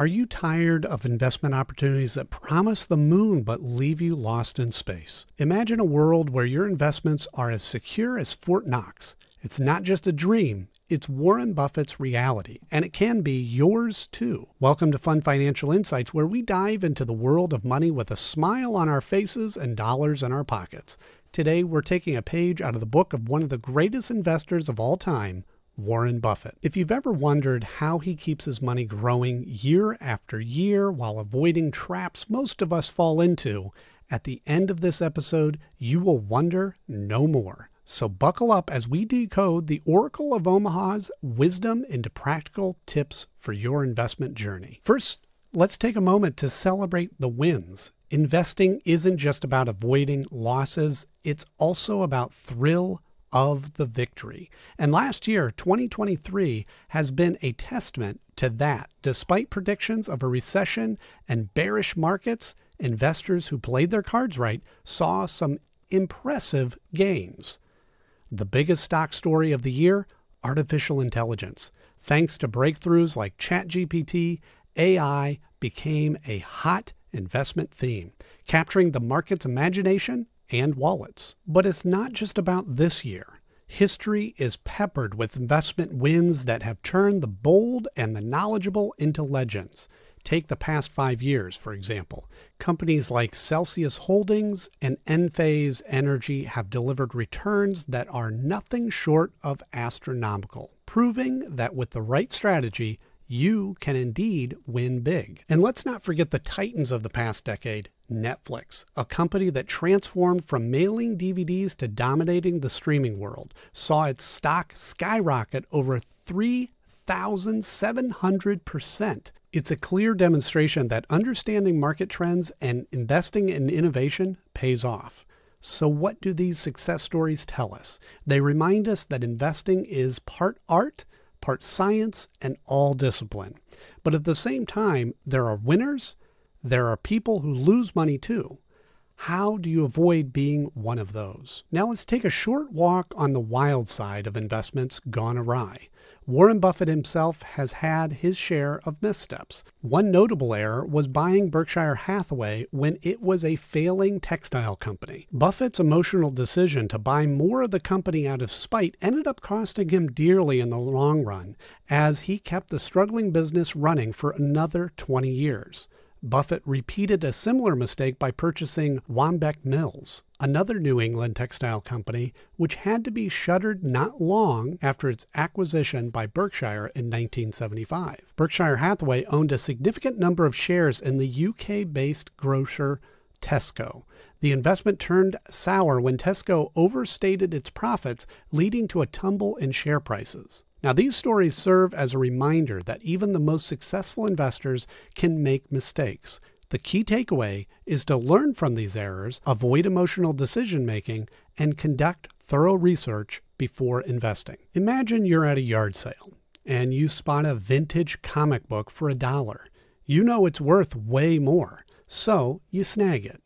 Are you tired of investment opportunities that promise the moon but leave you lost in space? Imagine a world where your investments are as secure as Fort Knox. It's not just a dream, it's Warren Buffett's reality, and it can be yours too. Welcome to Fun Financial Insights, where we dive into the world of money with a smile on our faces and dollars in our pockets. Today, we're taking a page out of the book of one of the greatest investors of all time, Warren Buffett. If you've ever wondered how he keeps his money growing year after year while avoiding traps most of us fall into, at the end of this episode, you will wonder no more. So buckle up as we decode the Oracle of Omaha's wisdom into practical tips for your investment journey. First, let's take a moment to celebrate the wins. Investing isn't just about avoiding losses, it's also about thrill, of the victory. And last year, 2023, has been a testament to that. Despite predictions of a recession and bearish markets, investors who played their cards right saw some impressive gains. The biggest stock story of the year artificial intelligence. Thanks to breakthroughs like ChatGPT, AI became a hot investment theme, capturing the market's imagination and wallets. But it's not just about this year. History is peppered with investment wins that have turned the bold and the knowledgeable into legends. Take the past five years, for example. Companies like Celsius Holdings and Enphase Energy have delivered returns that are nothing short of astronomical, proving that with the right strategy, you can indeed win big. And let's not forget the titans of the past decade Netflix, a company that transformed from mailing DVDs to dominating the streaming world, saw its stock skyrocket over 3,700%. It's a clear demonstration that understanding market trends and investing in innovation pays off. So, what do these success stories tell us? They remind us that investing is part art part science, and all discipline. But at the same time, there are winners, there are people who lose money too. How do you avoid being one of those? Now let's take a short walk on the wild side of investments gone awry. Warren Buffett himself has had his share of missteps. One notable error was buying Berkshire Hathaway when it was a failing textile company. Buffett's emotional decision to buy more of the company out of spite ended up costing him dearly in the long run, as he kept the struggling business running for another 20 years. Buffett repeated a similar mistake by purchasing Waumbec Mills, another New England textile company, which had to be shuttered not long after its acquisition by Berkshire in 1975. Berkshire Hathaway owned a significant number of shares in the UK based grocer Tesco. The investment turned sour when Tesco overstated its profits, leading to a tumble in share prices. Now, these stories serve as a reminder that even the most successful investors can make mistakes. The key takeaway is to learn from these errors, avoid emotional decision making, and conduct thorough research before investing. Imagine you're at a yard sale and you spot a vintage comic book for a dollar. You know it's worth way more, so you snag it.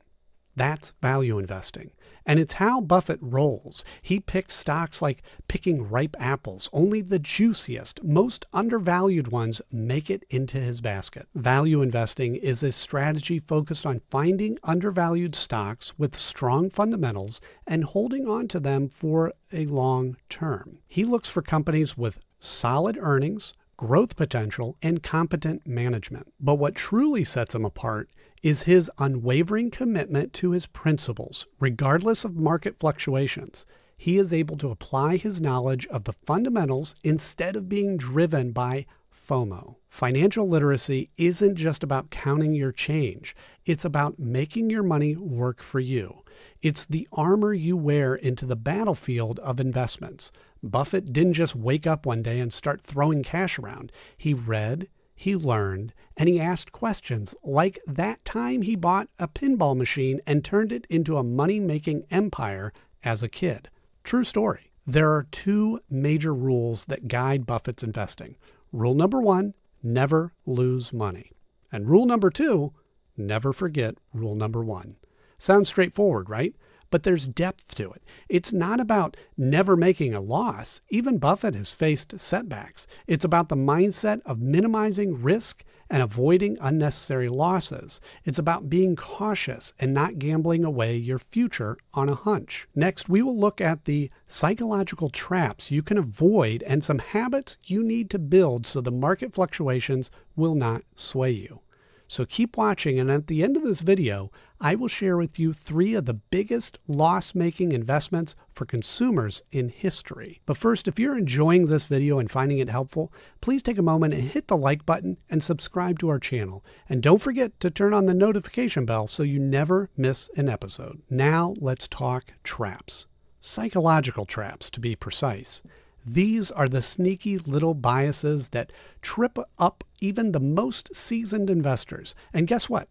That's value investing. And it's how Buffett rolls. He picks stocks like picking ripe apples. Only the juiciest, most undervalued ones make it into his basket. Value investing is a strategy focused on finding undervalued stocks with strong fundamentals and holding on to them for a long term. He looks for companies with solid earnings, growth potential, and competent management. But what truly sets him apart is his unwavering commitment to his principles, regardless of market fluctuations. He is able to apply his knowledge of the fundamentals instead of being driven by FOMO. Financial literacy isn't just about counting your change, it's about making your money work for you. It's the armor you wear into the battlefield of investments. Buffett didn't just wake up one day and start throwing cash around. He read, he learned, and he asked questions like that time he bought a pinball machine and turned it into a money making empire as a kid. True story. There are two major rules that guide Buffett's investing. Rule number one never lose money. And rule number two never forget rule number one. Sounds straightforward, right? But there's depth to it. It's not about never making a loss. Even Buffett has faced setbacks. It's about the mindset of minimizing risk and avoiding unnecessary losses. It's about being cautious and not gambling away your future on a hunch. Next, we will look at the psychological traps you can avoid and some habits you need to build so the market fluctuations will not sway you. So keep watching, and at the end of this video, I will share with you three of the biggest loss making investments for consumers in history. But first, if you're enjoying this video and finding it helpful, please take a moment and hit the like button and subscribe to our channel. And don't forget to turn on the notification bell so you never miss an episode. Now, let's talk traps. Psychological traps, to be precise. These are the sneaky little biases that trip up even the most seasoned investors. And guess what?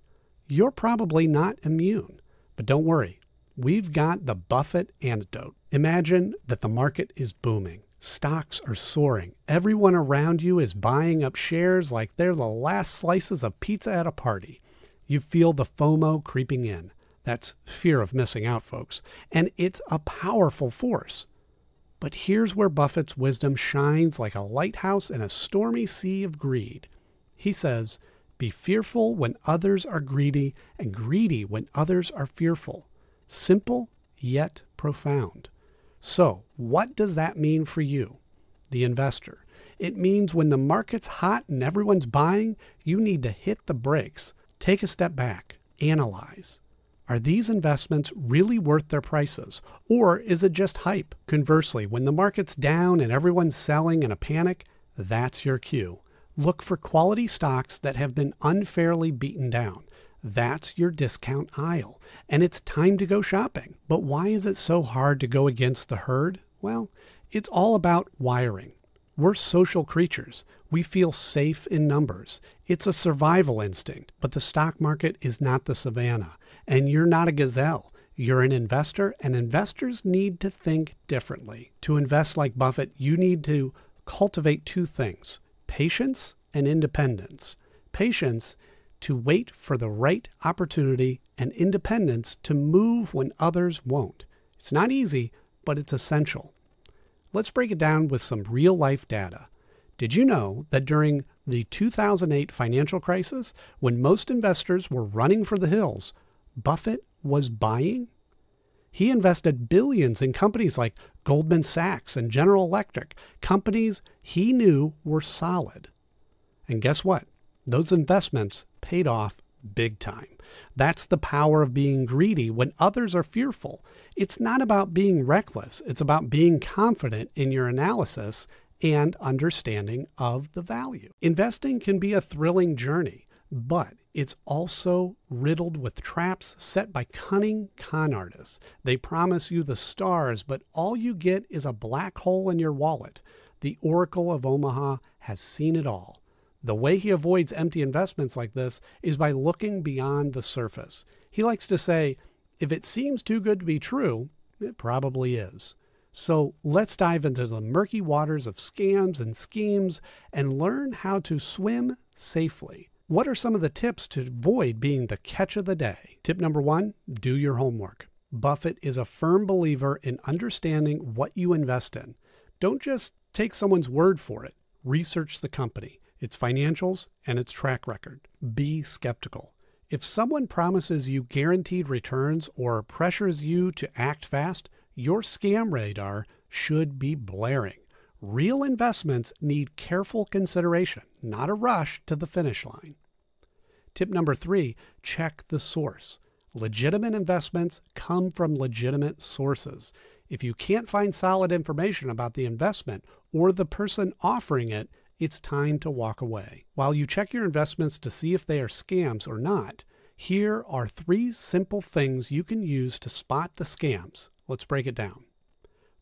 You're probably not immune. But don't worry, we've got the Buffett antidote. Imagine that the market is booming. Stocks are soaring. Everyone around you is buying up shares like they're the last slices of pizza at a party. You feel the FOMO creeping in. That's fear of missing out, folks. And it's a powerful force. But here's where Buffett's wisdom shines like a lighthouse in a stormy sea of greed. He says, Be fearful when others are greedy, and greedy when others are fearful. Simple, yet profound. So, what does that mean for you, the investor? It means when the market's hot and everyone's buying, you need to hit the brakes, take a step back, analyze. Are these investments really worth their prices? Or is it just hype? Conversely, when the market's down and everyone's selling in a panic, that's your cue. Look for quality stocks that have been unfairly beaten down. That's your discount aisle, and it's time to go shopping. But why is it so hard to go against the herd? Well, it's all about wiring. We're social creatures. We feel safe in numbers. It's a survival instinct, but the stock market is not the savannah, and you're not a gazelle. You're an investor, and investors need to think differently. To invest like Buffett, you need to cultivate two things patience and independence. Patience to wait for the right opportunity, and independence to move when others won't. It's not easy, but it's essential. Let's break it down with some real life data. Did you know that during the 2008 financial crisis, when most investors were running for the hills, Buffett was buying? He invested billions in companies like Goldman Sachs and General Electric, companies he knew were solid. And guess what? Those investments paid off big time. That's the power of being greedy when others are fearful. It's not about being reckless, it's about being confident in your analysis and understanding of the value. Investing can be a thrilling journey, but it's also riddled with traps set by cunning con artists. They promise you the stars, but all you get is a black hole in your wallet. The Oracle of Omaha has seen it all. The way he avoids empty investments like this is by looking beyond the surface. He likes to say, if it seems too good to be true, it probably is. So let's dive into the murky waters of scams and schemes and learn how to swim safely. What are some of the tips to avoid being the catch of the day? Tip number one do your homework. Buffett is a firm believer in understanding what you invest in. Don't just take someone's word for it, research the company its financials, and its track record. Be skeptical. If someone promises you guaranteed returns or pressures you to act fast, your scam radar should be blaring. Real investments need careful consideration, not a rush to the finish line. Tip number three check the source. Legitimate investments come from legitimate sources. If you can't find solid information about the investment or the person offering it, it's time to walk away. While you check your investments to see if they are scams or not, here are three simple things you can use to spot the scams. Let's break it down.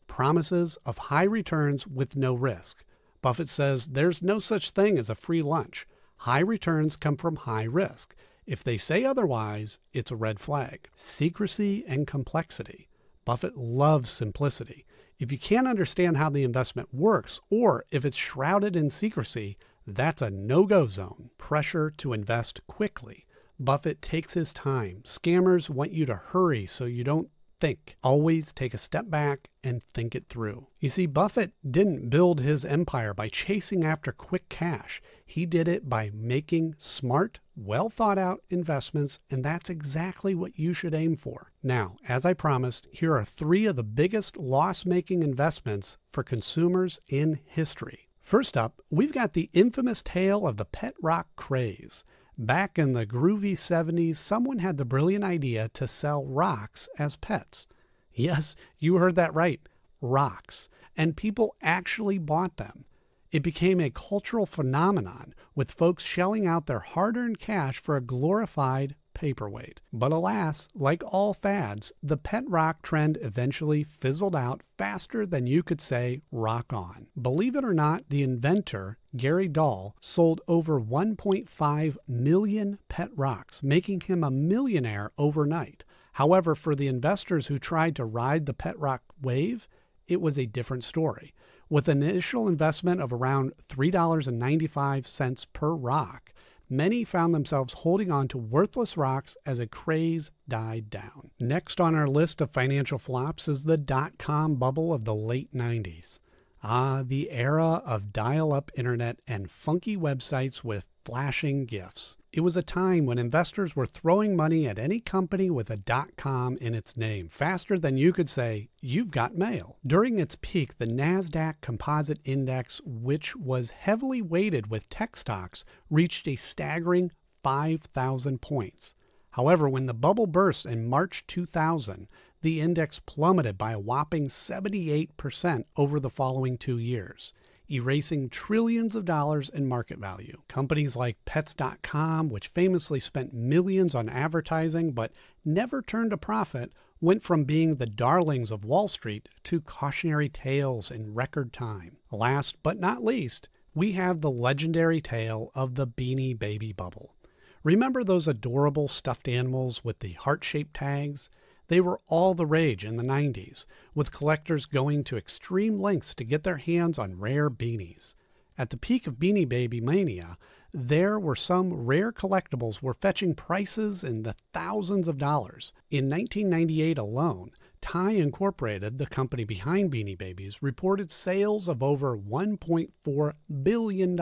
Promises of high returns with no risk. Buffett says there's no such thing as a free lunch. High returns come from high risk. If they say otherwise, it's a red flag. Secrecy and complexity. Buffett loves simplicity. If you can't understand how the investment works, or if it's shrouded in secrecy, that's a no go zone. Pressure to invest quickly. Buffett takes his time. Scammers want you to hurry so you don't think. Always take a step back and think it through. You see, Buffett didn't build his empire by chasing after quick cash. He did it by making smart, well thought out investments, and that's exactly what you should aim for. Now, as I promised, here are three of the biggest loss making investments for consumers in history. First up, we've got the infamous tale of the pet rock craze. Back in the groovy 70s, someone had the brilliant idea to sell rocks as pets. Yes, you heard that right rocks. And people actually bought them. It became a cultural phenomenon, with folks shelling out their hard earned cash for a glorified paperweight. But alas, like all fads, the pet rock trend eventually fizzled out faster than you could say rock on. Believe it or not, the inventor, Gary Dahl, sold over 1.5 million pet rocks, making him a millionaire overnight. However, for the investors who tried to ride the pet rock wave, it was a different story. With an initial investment of around $3.95 per rock, many found themselves holding on to worthless rocks as a craze died down. Next on our list of financial flops is the dot com bubble of the late 90s. Ah, the era of dial up internet and funky websites with flashing gifts. It was a time when investors were throwing money at any company with a dot .com in its name faster than you could say, you've got mail. During its peak, the Nasdaq Composite Index, which was heavily weighted with tech stocks, reached a staggering 5,000 points. However, when the bubble burst in March 2000, the index plummeted by a whopping 78% over the following two years erasing trillions of dollars in market value. Companies like Pets.com, which famously spent millions on advertising but never turned a profit, went from being the darlings of Wall Street to cautionary tales in record time. Last but not least, we have the legendary tale of the Beanie Baby bubble. Remember those adorable stuffed animals with the heart shaped tags? They were all the rage in the 90s, with collectors going to extreme lengths to get their hands on rare beanies. At the peak of Beanie Baby mania, there were some rare collectibles were fetching prices in the thousands of dollars. In 1998 alone, Ty Incorporated, the company behind Beanie Babies, reported sales of over $1.4 billion.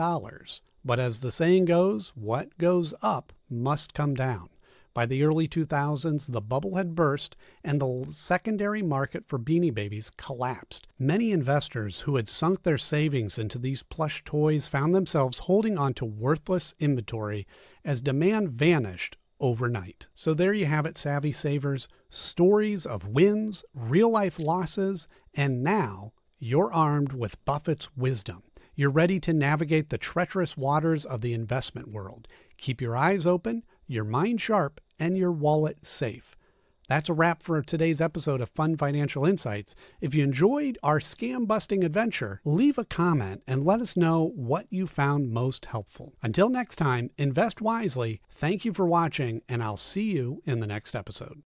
But as the saying goes, what goes up must come down. By the early 2000s, the bubble had burst and the secondary market for beanie babies collapsed. Many investors who had sunk their savings into these plush toys found themselves holding on to worthless inventory as demand vanished overnight. So there you have it, savvy savers stories of wins, real life losses, and now you're armed with Buffett's wisdom. You're ready to navigate the treacherous waters of the investment world. Keep your eyes open your mind sharp, and your wallet safe. That's a wrap for today's episode of Fun Financial Insights. If you enjoyed our scam busting adventure, leave a comment and let us know what you found most helpful. Until next time, invest wisely. Thank you for watching, and I'll see you in the next episode.